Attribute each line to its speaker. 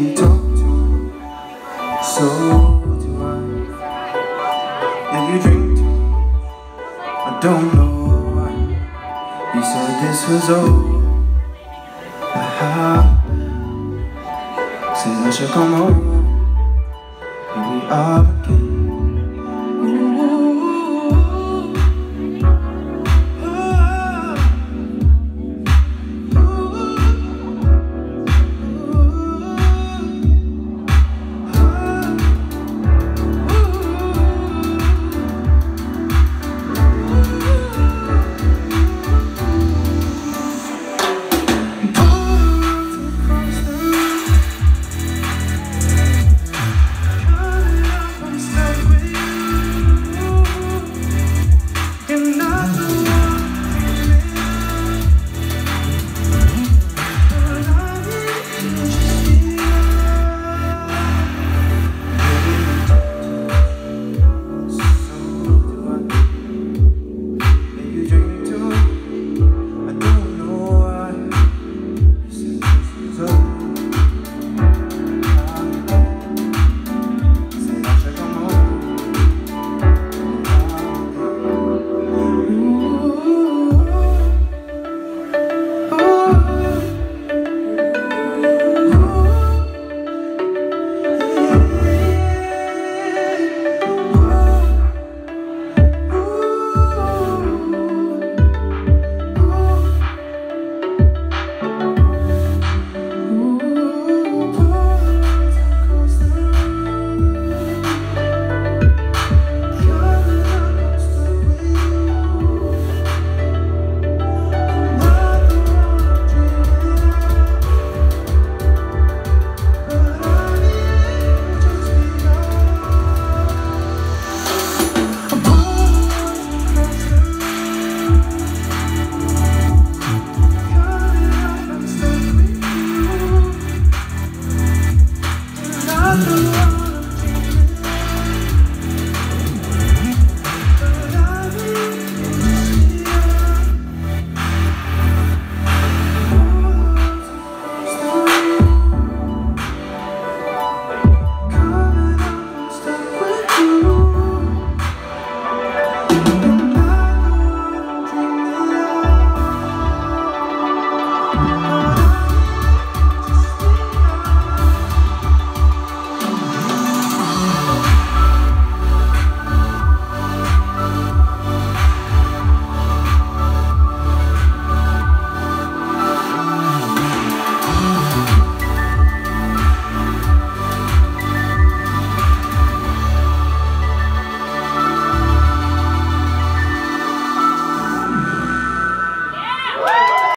Speaker 1: you talk to, so do I. If you drink too, I don't know why. You said this was over, but how? Said I should come over, here we are.